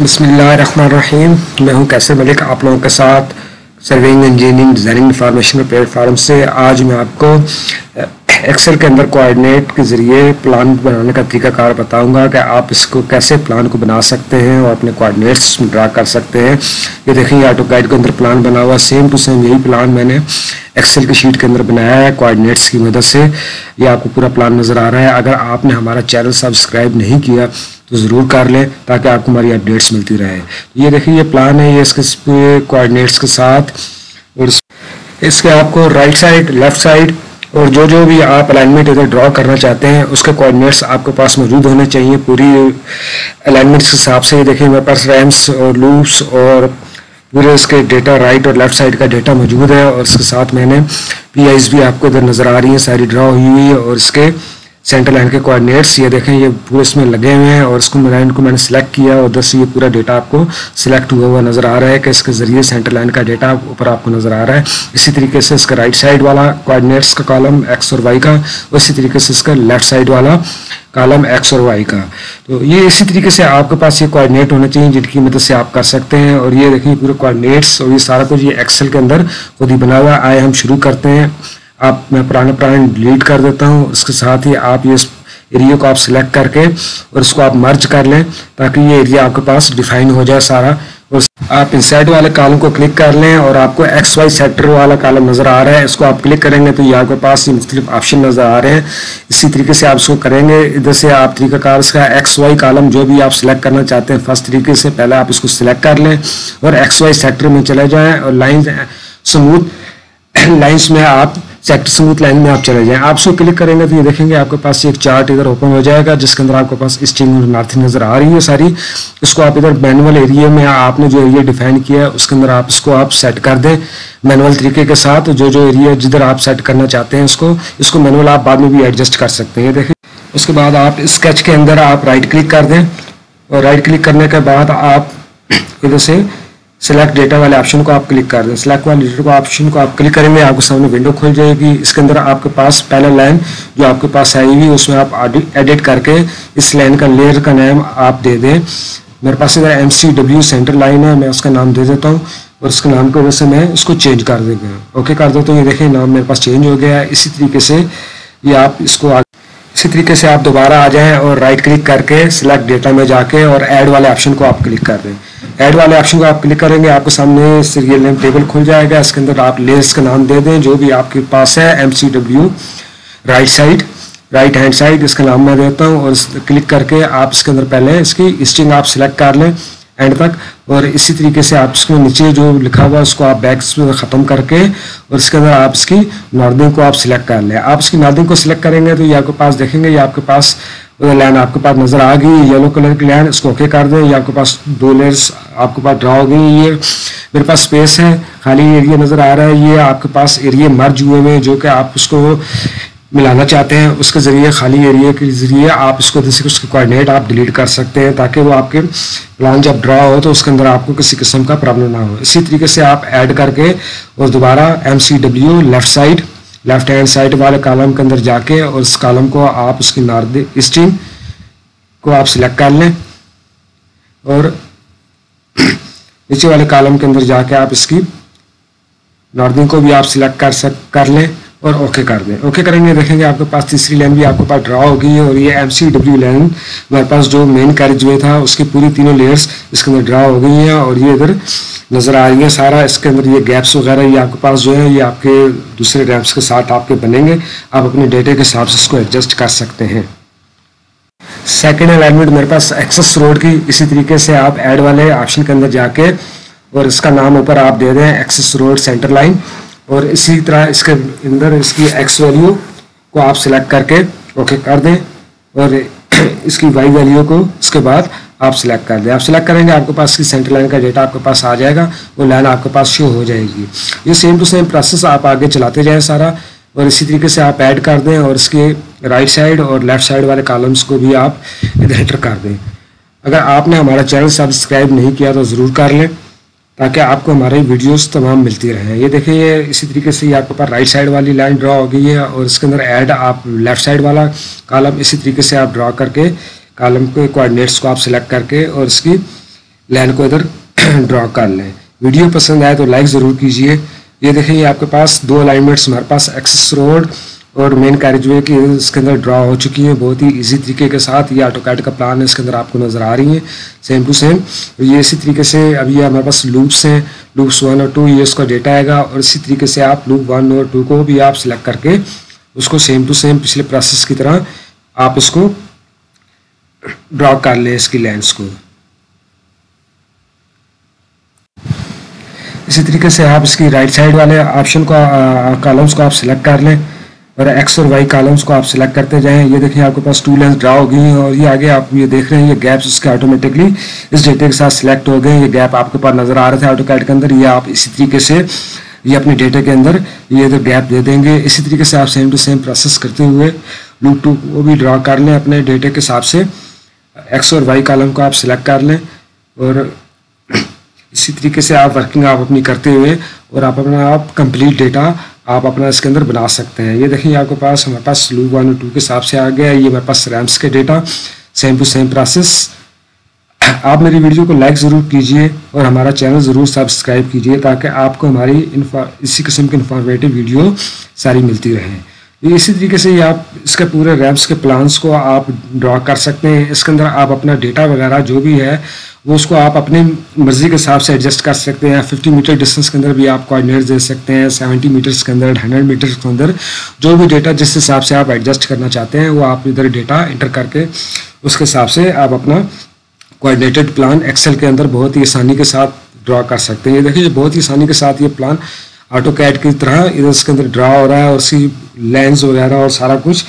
बसमीम मैं हूँ कैसे मलिक? आप लोगों के साथ serving engineering designing information platform से आज मैं आपको एक्सेल के अंदर कोऑर्डिनेट के ज़रिए प्लान बनाने का तरीकाकार बताऊँगा कि आप इसको कैसे प्लान को बना सकते हैं और अपने कोऑर्डिनेट्स ड्रा कर सकते हैं। ये देखें ऑटो गाइड के अंदर प्लान बना हुआ सेम टू सेम यही प्लान मैंने एक्सेल की शीट के अंदर बनाया है कोऑर्डिनेट्स की मदद से। ये आपको पूरा प्लान नज़र आ रहा है। अगर आपने हमारा चैनल सब्सक्राइब नहीं किया तो ज़रूर कर लें ताकि आपको हमारी अपडेट्स मिलती रहे। तो ये देखिए, ये प्लान है, ये इसके कोऑर्डिनेट्स के साथ। और इसके आपको राइट साइड लेफ़्ट साइड और जो जो भी आप अलाइनमेंट इधर ड्रॉ करना चाहते हैं, उसके कोऑर्डिनेट्स आपके पास मौजूद होने चाहिए। पूरी अलाइनमेंट्स के हिसाब से देखिए मेरे पास रैम्स और लूप्स और पूरे इसके डेटा राइट और लेफ़्ट साइड का डेटा मौजूद है और इसके साथ मैंने पी भी आपको इधर नज़र आ रही है, सारी ड्रॉ हुई हुई है और इसके सेंटर लाइन के कोऑर्डिनेट्स ये देखें, ये पूरे इसमें लगे हुए हैं और इसको लाइन को मैंने सेलेक्ट किया और उधर से ये पूरा डेटा आपको सिलेक्ट हुआ हुआ नज़र आ रहा है कि इसके ज़रिए सेंटर लाइन का डेटा ऊपर आपको नज़र आ रहा है। इसी तरीके से इसका राइट साइड वाला कोऑर्डिनेट्स का कॉलम एक्स और वाई का और इसी तरीके से इसका लेफ़्ट साइड वाला कॉलम एक्स और वाई का। तो ये इसी तरीके से आपके पास ये कोऑर्डिनेट होने चाहिए जिनकी मदद से आप कर सकते हैं और ये देखें पूरे कोऑर्डिनेट्स और ये सारा कुछ ये एक्सेल के अंदर खुद ही बना हुआ आए हम शुरू करते हैं। आप, मैं पुराने पुराने डिलीट कर देता हूँ। उसके साथ ही आप ये एरिया को आप सिलेक्ट करके और इसको आप मर्ज कर लें ताकि ये एरिया आपके पास डिफाइन हो जाए सारा। और आप इंसाइड वाले कॉलम को क्लिक कर लें और आपको एक्स वाई सेक्टर वाला कॉलम नज़र आ रहा है। इसको आप क्लिक करेंगे तो ये आपके पास ये मुख्तलिफ़ ऑप्शन नज़र आ रहे हैं। इसी तरीके से आप इसको करेंगे। इधर से आप तरीकाकार इसका एक्स वाई कॉलम जो भी आप सिलेक्ट करना चाहते हैं फ़र्स्ट तरीके से पहले आप इसको सिलेक्ट कर लें और एक्स वाई सेक्टर में चले जाएँ और लाइन स्मूथ लाइन्स में आप सेक्टर स्मूथ लाइन में आप चले जाएँ। आप उसको क्लिक करेंगे तो ये देखेंगे आपके पास एक चार्ट इधर ओपन हो जाएगा, जिसके अंदर आपके पास स्ट्रिंग और नार्थी नज़र आ रही है सारी। इसको आप इधर मैनुअल एरिया में आपने जो एरिया डिफाइन किया है, उसके अंदर आप इसको आप सेट कर दें मैनुअल तरीके के साथ। जो जो एरिया जिधर आप सेट करना चाहते हैं उसको इसको मैनुअल आप बाद में भी एडजस्ट कर सकते हैं। देखें। उसके बाद आप स्केच के अंदर आप राइट क्लिक कर दें और राइट क्लिक करने के बाद आप इधर से सेलेक्ट डेटा वाले ऑप्शन को आप क्लिक कर दें। सेलेक्ट वाले डेटा को ऑप्शन को आप क्लिक करेंगे, आपके सामने विंडो खुल जाएगी। इसके अंदर आपके पास पहला लाइन जो आपके पास आई हुई, उसमें आप एडिट करके इस लाइन का लेयर का नाम आप दे दें। मेरे पास इधर M C W center line है, मैं उसका नाम दे देता हूँ और उसके नाम की वजह से मैं उसको चेंज कर देंगे ओके कर देता हूँ। ये देखें, नाम मेरे पास चेंज हो गया है। इसी तरीके से ये आप इसको इसी तरीके से आप दोबारा आ जाएँ और राइट क्लिक करके सिलेक्ट डेटा में जाके और ऐड वाले ऑप्शन को आप क्लिक कर दें। ऐड वाले ऑप्शन को आप क्लिक करेंगे, आपके सामने सीरियल नेम टेबल खुल जाएगा। इसके अंदर आप लेस का नाम दे दें, जो भी आपके पास है M C W right side right hand side इसका नाम मैं देता हूँ और क्लिक करके आप इसके अंदर पहले इसकी स्ट्रिंग आप सिलेक्ट कर लें एंड तक। और इसी तरीके से आप इसको नीचे जो लिखा हुआ है, उसको आप बैक्स ख़त्म करके और इसके अंदर आप इसकी नॉर्दिंग को आप सिलेक्ट कर लें। आप इसकी नॉर्दिंग को सिलेक्ट करेंगे तो ये आपके पास देखेंगे, ये आपके पास लाइन आपके पास नज़र आ गई येलो कलर की लाइन इसको ओके कर दें। ये आपके पास दो लेयर्स आपके पास ड्रा हो गई। ये मेरे पास स्पेस है, खाली एरिया नज़र आ रहा है। ये आपके पास एरिया मर्ज हुए हुए जो कि आप उसको मिलाना चाहते हैं। उसके ज़रिए, खाली एरिया के ज़रिए आप इसको जैसे उसके कोऑर्डिनेट आप डिलीट कर सकते हैं, ताकि वो आपके प्लान जब ड्रा हो तो उसके अंदर आपको किसी किस्म का प्रॉब्लम ना हो। इसी तरीके से आप ऐड करके और दोबारा M C W left side left hand side वाले कॉलम के अंदर जाके और उस कॉलम को आप उसकी नार्द स्ट्रीम को आप सिलेक्ट कर लें और नीचे वाले कॉलम के अंदर जाके आप इसकी नॉर्दिंग को भी आप सिलेक्ट कर सक, कर लें और ओके कर दें। ओके करेंगे, देखेंगे आपके पास तीसरी लाइन भी आपके पास ड्रा हो गई है और ये एम सी डब्ल्यू लाइन हमारे पास जो मेन कैरेज वे था, उसकी पूरी तीनों लेयर्स इसके अंदर ड्रा हो गई हैं और ये इधर नज़र आ रही है सारा। इसके अंदर ये गैप्स वगैरह ये आपके पास जो है, ये आपके दूसरे रैम्प्स के साथ आपके बनेंगे। आप अपने डेटे के हिसाब से इसको एडजस्ट कर सकते हैं। सेकेंड अलाइनमेंट मेरे पास एक्सेस रोड की इसी तरीके से आप ऐड वाले ऑप्शन के अंदर जाके और इसका नाम ऊपर आप दे दें एक्सेस रोड सेंटर लाइन और इसी तरह इसके अंदर इसकी एक्स वैल्यू को आप सिलेक्ट करके ओके कर दें और इसकी वाई वैल्यू को इसके बाद आप सिलेक्ट कर दें। आप सिलेक्ट करेंगे, आपके पास की सेंटर लाइन का डेटा आपके पास आ जाएगा, वो लाइन आपके पास शो हो जाएगी। ये सेम टू सेम प्रोसेस आप आगे चलाते जाएँ सारा, और इसी तरीके से आप ऐड कर दें, और इसके राइट साइड और लेफ़्ट साइड वाले कॉलम्स को भी आप इधर एंटर कर दें। अगर आपने हमारा चैनल सब्सक्राइब नहीं किया तो ज़रूर कर लें, ताकि आपको हमारी वीडियोस तमाम मिलती रहे। ये देखिए इसी तरीके से ये आपके पास राइट साइड वाली लाइन ड्रा हो गई है, और इसके अंदर ऐड आप लेफ़्ट साइड वाला कॉलम इसी तरीके से आप ड्रा करके कॉलम के कोऑर्डिनेट्स को आप सिलेक्ट करके और इसकी लाइन को इधर ड्रॉ कर लें। वीडियो पसंद आए तो लाइक ज़रूर कीजिए। ये देखें, ये आपके पास दो अलाइनमेंट्स हमारे पास एक्सेस रोड और मेन कैरेजवे की इसके अंदर ड्रा हो चुकी हैं। बहुत ही इजी तरीके के साथ ये ऑटो कैट का प्लान है इसके अंदर आपको नज़र आ रही है। सेम टू सेम ये इसी तरीके से अभी हमारे पास लूप्स हैं। लूप्स वन और टू ये इसका डेटा आएगा और इसी तरीके से आप लूप वन और टू को भी आप सिलेक्ट करके उसको सेम टू सेम पिछले प्रोसेस की तरह आप इसको ड्रॉ कर लें इसकी लेंस को। इसी तरीके से आप इसकी राइट साइड वाले ऑप्शन को कॉलम्स को आप सिलेक्ट कर लें और एक्स और वाई कॉलम्स को आप सिलेक्ट करते जाएँ। ये देखिए आपके पास टू लेंस ड्रा हो गई हैं और ये आगे आप ये देख रहे हैं, ये गैप्स इसके ऑटोमेटिकली इस डेटे के साथ सिलेक्ट हो गए। ये गैप आपके पास नज़र आ रहे थे ऑटो कैट के अंदर। ये आप इसी तरीके से ये अपने डेटे के अंदर ये इधर गैप दे देंगे। इसी तरीके से आप सेम टू सेम प्रोसेस करते हुए लूप टू को भी ड्रा कर लें अपने डेटे के हिसाब से। एक्स और वाई कॉलम को आप सिलेक्ट कर लें और इसी तरीके से आप वर्किंग आप अपनी करते हुए और आप अपना आप कंप्लीट डेटा आप अपना इसके अंदर बना सकते हैं। ये देखिए, आपके पास, हमारे पास लू वन टू के हिसाब से आ गया ये हमारे पास रैम्स के data same to same process आप मेरी वीडियो को लाइक ज़रूर कीजिए और हमारा चैनल ज़रूर सब्सक्राइब कीजिए ताकि आपको हमारी इसी किस्म की इन्फॉर्मेटिव वीडियो सारी मिलती रहे। इसी तरीके से आप इसके पूरे रैम्स के प्लान्स को आप ड्रॉ कर सकते हैं। इसके अंदर आप अपना डेटा वगैरह जो भी है, वो उसको आप अपनी मर्ज़ी के हिसाब से एडजस्ट कर सकते हैं। 50 मीटर डिस्टेंस के अंदर भी आप कोऑर्डिनेट दे सकते हैं। 70 मीटर्स के अंदर 100 मीटर्स के अंदर, जो भी डेटा जिस हिसाब से आप एडजस्ट करना चाहते हैं, वो आप इधर डेटा इंटर करके उसके हिसाब से आप अपना कोऑर्डिनेटेड प्लान एक्सेल के अंदर बहुत ही आसानी के साथ ड्रा कर सकते हैं। ये देखिए बहुत ही आसानी के साथ ये प्लान ऑटो कैट की तरह इधर इसके अंदर ड्रा हो रहा है और उसकी लेंस वगैरह और सारा कुछ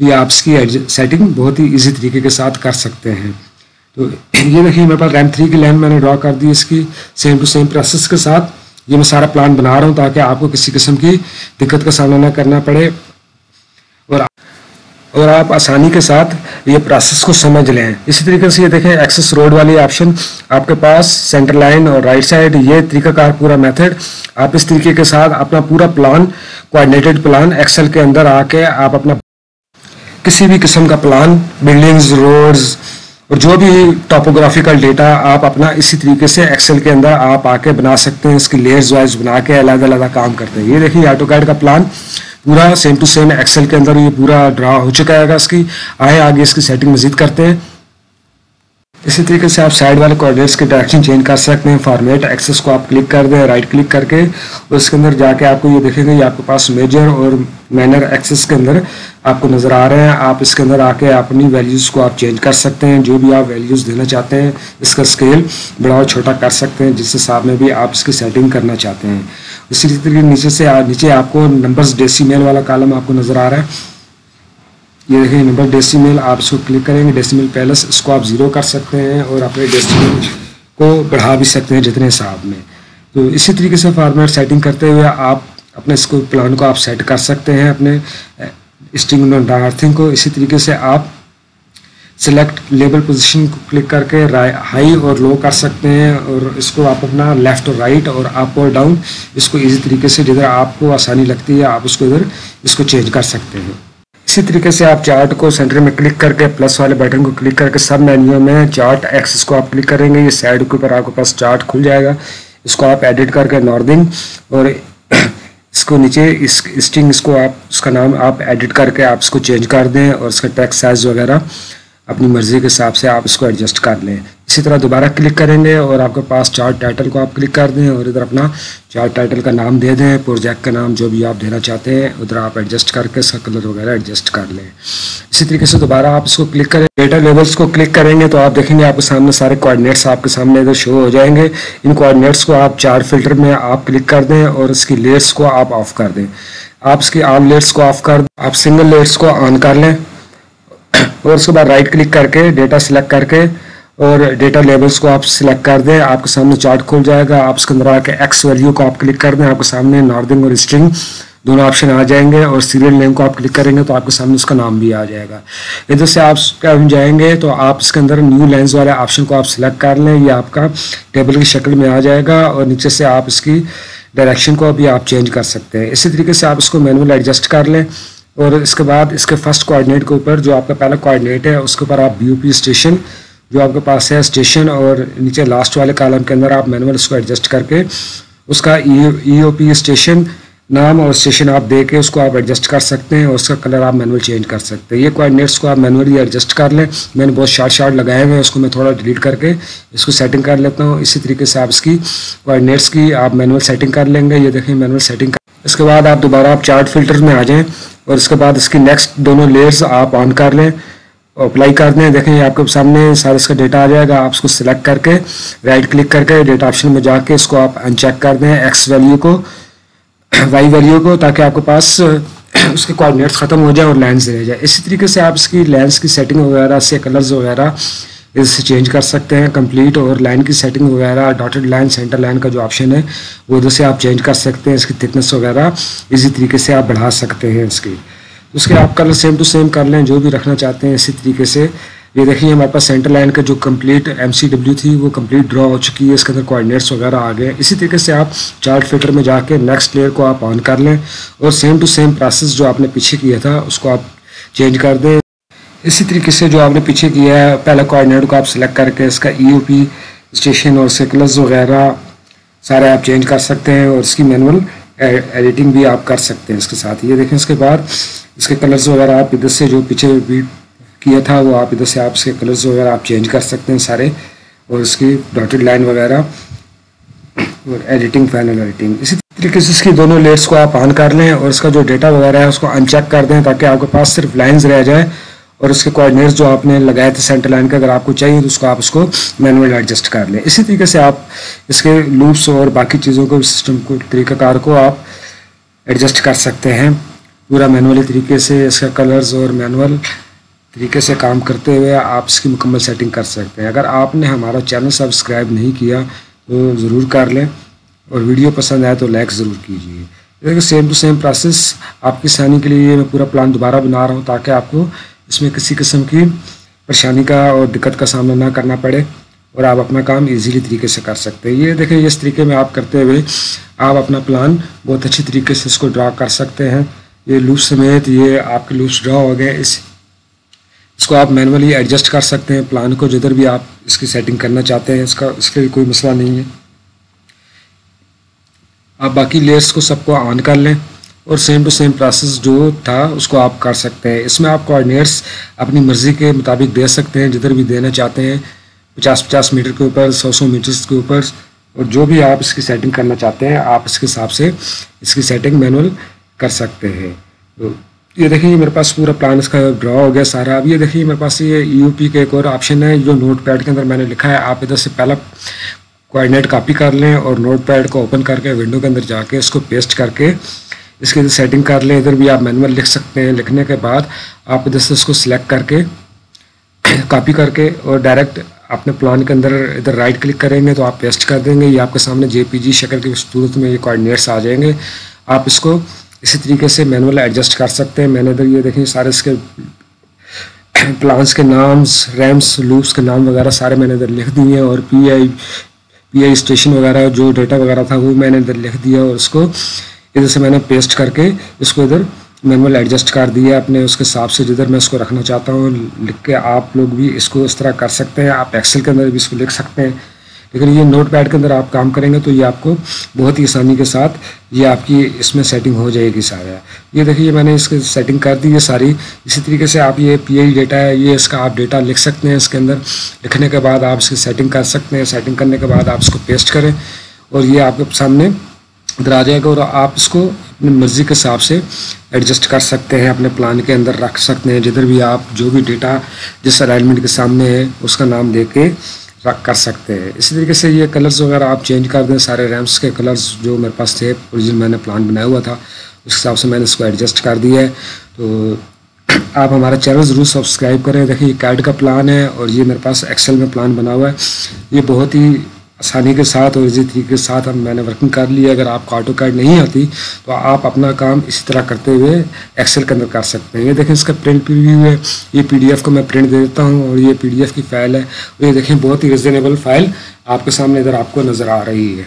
ये आप इसकी सेटिंग बहुत ही ईजी तरीके के साथ कर सकते हैं। तो ये देखिए, मेरे पास रैम थ्री की लाइन मैंने ड्रा कर दी इसकी सेम टू सेम प्रोसेस के साथ। ये मैं सारा प्लान बना रहा हूँ ताकि आपको किसी किस्म की दिक्कत का सामना ना करना पड़े। और और आप आसानी के साथ ये प्रोसेस को समझ लें। इसी तरीके से ये देखें एक्सेस रोड वाली ऑप्शन आपके पास सेंटर लाइन और राइट साइड ये तरीकाकार पूरा मेथड आप इस तरीके के साथ अपना पूरा प्लान कोऑर्डिनेटेड प्लान एक्सेल के अंदर आके आप अपना किसी भी किस्म का प्लान बिल्डिंग्स रोड्स और जो भी टॉपोग्राफिकल डेटा आप अपना इसी तरीके से एक्सेल के अंदर आप आके बना सकते हैं, इसकी लेयर्स वाइज बना के अलग अलग काम करते हैं। ये देखिए ऑटो का प्लान पूरा सेम टू सेम एक्सेल के अंदर ये पूरा ड्रा हो चुका है इसकी। आए, आगे इसकी सेटिंग मजीद करते हैं। इसी तरीके से आप साइड वाले कोऑर्डिनेट्स के डायरेक्शन चेंज कर सकते हैं। फॉर्मेट एक्सेस को आप क्लिक कर दें राइट क्लिक करके। उसके अंदर जाके आपको ये देखेंगे, ये आपके पास मेजर और मैनर एक्सेस के अंदर आपको नज़र आ रहे हैं। आप इसके अंदर आके अपनी वैल्यूज़ को आप चेंज कर सकते हैं। जो भी आप वैल्यूज़ देना चाहते हैं, इसका स्केल बड़ा और छोटा कर सकते हैं जिस हिसाब में भी आप इसकी सेटिंग करना चाहते हैं। इसी तरीके नीचे से आ, नीचे आपको नंबर्स डेसीमेल वाला कॉलम आपको नज़र आ रहा है। ये देखिए नंबर डेसिमल आप इसको क्लिक करेंगे डेसिमल पैलेस इसको आप ज़ीरो कर सकते हैं और अपने डेसिमल को बढ़ा भी सकते हैं जितने हिसाब में। तो इसी तरीके से फॉर्मेट सेटिंग करते हुए आप अपने इसको प्लान को आप सेट कर सकते हैं अपने स्टिंग डार्थिंग को। इसी तरीके से आप सिलेक्ट लेबल पोजीशन को क्लिक करके हाई और लो कर सकते हैं और इसको आप अपना लेफ़्ट और राइट और अप और डाउन इसको इजी तरीके से जिधर आपको आसानी लगती है, आप उसको इधर इसको चेंज कर सकते हैं। इसी तरीके से आप चार्ट को सेंटर में क्लिक करके प्लस वाले बटन को क्लिक करके सब मेन्यू में चार्ट एक्सिस को आप क्लिक करेंगे, ये साइड के ऊपर आपके पास चार्ट खुल जाएगा। इसको आप एडिट करके नॉर्दिंग और इसको नीचे इस स्टिंग इसको आप, उसका नाम आप एडिट करके आप इसको चेंज कर दें और इसका टेक्स्ट साइज़ वगैरह अपनी मर्ज़ी के हिसाब से आप इसको एडजस्ट कर लें। इसी तरह दोबारा क्लिक करेंगे और आपके पास चार्ट टाइटल को आप क्लिक कर दें और इधर अपना चार्ट टाइटल का नाम दे दें प्रोजेक्ट का नाम जो भी आप देना चाहते हैं, उधर आप एडजस्ट करके इसका कलर वगैरह एडजस्ट कर लें। इसी तरीके से दोबारा आप इसको क्लिक करें। डेटा लेवल्स को क्लिक करेंगे तो आप देखेंगे आपके सामने सारे कोऑर्डिनेट्स आपके सामने इधर शो हो जाएँगे। इन कोऑर्डिनेट्स को आप चार फ़िल्टर में आप क्लिक कर दें और इसकी लेयर्स को आप ऑफ़ कर दें। आप इसकी आल लेयर्स को ऑफ़ कर आप सिंगल लेयर्स को ऑन कर लें। और उसके बाद राइट क्लिक करके डेटा सिलेक्ट करके और डेटा लेबल्स को आप सिलेक्ट कर दें, आपके सामने चार्ट खुल जाएगा। आप उसके अंदर आके एक्स वैल्यू को आप क्लिक कर दें, आपके सामने नॉर्दिंग और स्ट्रिंग दोनों ऑप्शन आ जाएँगे और सीरियल नेम को आप क्लिक करेंगे तो आपके सामने उसका नाम भी आ जाएगा। इधर से आप जाएँगे तो आप इसके अंदर न्यू लेंस वाले ऑप्शन को आप सिलेक्ट कर लें, ये आपका टेबल की शक्ल में आ जाएगा और नीचे से आप इसकी डायरेक्शन को भी आप चेंज कर सकते हैं। इसी तरीके से आप इसको मैनुअल एडजस्ट कर लें। और इसके बाद इसके फ़र्स्ट कोऑर्डिनेट के ऊपर जो आपका पहला कोऑर्डिनेट है, उसके ऊपर आप बी स्टेशन जो आपके पास है स्टेशन और नीचे लास्ट वाले कॉलम के अंदर आप मैनुअल उसको एडजस्ट करके उसका ई ओ पी स्टेशन नाम और स्टेशन आप दे के उसको आप एडजस्ट कर सकते हैं और उसका कलर आप मैनुअल चेंज कर सकते हैं। ये कोऑर्डिनेट्स को आप मैनुअली एडजस्ट कर लें। मैंने बहुत शार्ट शार्ट लगाए हुए हैं, उसको मैं थोड़ा डिलीट करके इसको सेटिंग कर लेता हूँ। इसी तरीके से आप इसकी कोऑर्डिनेट्स की आप मैनुअल सेटिंग कर लेंगे। ये देखें मैनुअल सेटिंग कर इसके बाद आप दोबारा आप चार्ट फ़िल्टर में आ जाएँ। और इसके बाद इसकी नेक्स्ट दोनों लेयर्स आप ऑन कर लें अप्लाई कर दें। देखें आपके सामने सारा इसका डेटा आ जाएगा। आप उसको सिलेक्ट करके राइट क्लिक करके डेटा ऑप्शन में जाके इसको आप अनचेक कर दें एक्स वैल्यू को वाई वैल्यू को, ताकि आपके पास, उसके कोऑर्डिनेट्स ख़त्म हो जाए और लेंस रह जाए। इसी तरीके से आप इसकी लेंस की सेटिंग वगैरह से कलर्स वगैरह इससे चेंज कर सकते हैं कंप्लीट और लाइन की सेटिंग वगैरह डॉटेड लाइन सेंटर लाइन का जो ऑप्शन है, वो इधर से आप चेंज कर सकते हैं, इसकी थिकनेस वगैरह, इसी तरीके से आप बढ़ा सकते हैं इसकी। उसके आप कलर सेम टू सेम कर लें, जो भी रखना चाहते हैं, इसी तरीके से। ये देखिए, हमारे पास सेंटर लाइन का जो कंप्लीट एम थी, वो कंप्लीट ड्रॉ हो चुकी है, इसके अंदर कोऑर्डिनेट्स वगैरह आ गए हैं। इसी तरीके से आप चार्ट फ़िल्टर में जाके नेक्स्ट लेयर को आप ऑन कर लें और सेम टू सेम प्रोसेस जो आपने पीछे किया था, उसको आप चेंज कर दें। इसी तरीके से जो आपने पीछे किया है, पहला कोऑर्डिनेट को आप सिलेक्ट करके इसका ईओपी स्टेशन और सेकुलर्स वगैरह सारे आप चेंज कर सकते हैं और इसकी मैनुअल एडिटिंग भी आप कर सकते हैं इसके साथ ये देखें इसके बाद इसके कलर्स वगैरह आप इधर से जो पीछे भी किया था, वो आप इधर से आप इसके कलर्स वगैरह आप चेंज कर सकते हैं सारे और इसकी डॉटेड लाइन वगैरह और एडिटिंग फाइनल एडिटिंग इसी तरीके से इसकी दोनों लेयर्स को आप ऑन कर लें और इसका जो डेटा वगैरह है उसको अनचेक कर दें ताकि आपके पास सिर्फ़ लाइंस रह जाए और उसके कोऑर्डिनेट्स जो आपने लगाए थे सेंटर लाइन के, अगर आपको चाहिए तो उसको आप उसको मैनुअल एडजस्ट कर लें। इसी तरीके से आप इसके लूप्स और बाकी चीज़ों को सिस्टम को, तरीक़ाकार को आप एडजस्ट कर सकते हैं। पूरा मैनुअली तरीके से इसका कलर्स और मैनुअल तरीके से काम करते हुए आप इसकी मुकम्मल सेटिंग कर सकते हैं। अगर आपने हमारा चैनल सब्सक्राइब नहीं किया तो ज़रूर कर लें। और वीडियो पसंद आए तो लाइक ज़रूर कीजिए। देखिए सेम टू सेम प्रोसेस आपकी आसानी के लिए मैं पूरा प्लान दोबारा बना रहा हूँ ताकि आपको इसमें किसी किस्म की परेशानी का और दिक्कत का सामना ना करना पड़े और आप अपना काम इजीली तरीके से कर सकते हैं। ये देखें इस तरीके में आप करते हुए आप अपना प्लान बहुत अच्छी तरीके से इसको ड्रा कर सकते हैं। ये लूप समेत ये आपके लूप्स ड्रा हो गए। इस, इसको आप मैनुअली एडजस्ट कर सकते हैं। प्लान को जिधर भी आप इसकी सेटिंग करना चाहते हैं, इसका, इसके लिए कोई मसला नहीं है। आप बाकी लेयर्स को सबको ऑन कर लें। और सेम टू सेम प्रोसेस जो था, उसको आप कर सकते हैं। इसमें आप कोऑर्डिनेट्स अपनी मर्ज़ी के मुताबिक दे सकते हैं, जिधर भी देना चाहते हैं। पचास पचास मीटर के ऊपर सौ सौ मीटर्स के ऊपर, और जो भी आप इसकी सेटिंग करना चाहते हैं, आप इसके हिसाब से इसकी सेटिंग मैनुअल कर सकते हैं। तो ये देखिए, मेरे पास पूरा प्लान इसका ड्रॉ हो गया सारा। अब ये देखिए, मेरे पास ये यू का एक और ऑप्शन है, जो नोट पैड के अंदर मैंने लिखा है। आप इधर से पहला कोऑर्डिनेट कॉपी कर लें और नोट पैड को ओपन करके विंडो के अंदर जाके इसको पेस्ट करके इसकी सेटिंग कर लें। इधर भी आप मैनुअल लिख सकते हैं। लिखने के बाद आप इधर से इसको सिलेक्ट करके कॉपी करके और डायरेक्ट अपने प्लान के अंदर इधर राइट क्लिक करेंगे तो आप पेस्ट कर देंगे। ये आपके सामने जेपीजी शक्ल के सूरत में ये कोऑर्डिनेट्स आ जाएँगे। आप इसको इसी तरीके से मैनुअल एडजस्ट कर सकते हैं। मैंने इधर ये देखें सारे इसके प्लान्स के नाम्स रैम्स लूप्स के नाम वगैरह सारे मैंने इधर लिख दिए हैं और P I P I station वगैरह जो डेटा वगैरह था वो मैंने इधर लिख दिया और उसको इधर से मैंने पेस्ट करके इसको इधर मैनुअल एडजस्ट कर दिया अपने उसके हिसाब से जिधर मैं इसको रखना चाहता हूँ, लिख के आप लोग भी इसको इस तरह कर सकते हैं। आप एक्सेल के अंदर भी इसको लिख सकते हैं। लेकिन ये नोट पैड के अंदर आप काम करेंगे तो ये आपको बहुत ही आसानी के साथ ये आपकी इसमें सेटिंग हो जाएगी सारा। ये देखिए मैंने इसकी सेटिंग कर दी है सारी। इसी तरीके से आप ये पीआई डेटा है, ये इसका आप डेटा लिख सकते हैं इसके अंदर। लिखने के बाद आप इसकी सेटिंग कर सकते हैं। सेटिंग करने के बाद आप इसको पेस्ट करें और ये आपके सामने इधर आ जाएगा और आप इसको अपनी मर्ज़ी के हिसाब से एडजस्ट कर सकते हैं, अपने प्लान के अंदर रख सकते हैं, जिधर भी आप जो भी डेटा जिस अरेंजमेंट के सामने है, उसका नाम दे के रख कर सकते हैं। इसी तरीके से ये कलर्स वगैरह आप चेंज कर दें, सारे रैम्स के कलर्स जो मेरे पास थे ओरिजिनल मैंने प्लान बनाया हुआ था, उस हिसाब से मैंने इसको एडजस्ट कर दिया है। तो आप हमारा चैनल ज़रूर सब्सक्राइब करें। देखिए, ये कैड का प्लान है और ये मेरे पास एक्सेल में प्लान बना हुआ है। ये बहुत ही आसानी के साथ और इसी तरीके के साथ हम मैंने वर्किंग कर ली अगर आपको ऑटो कार्ड नहीं आती तो आप अपना काम इसी तरह करते हुए एक्सेल के अंदर कर सकते हैं। ये देखें, इसका प्रिंट प्रीव्यू है। ये पीडीएफ को मैं प्रिंट दे देता हूँ और ये पीडीएफ की फ़ाइल है। ये देखें, बहुत ही रिजनेबल फ़ाइल आपके सामने इधर आपको नज़र आ रही है।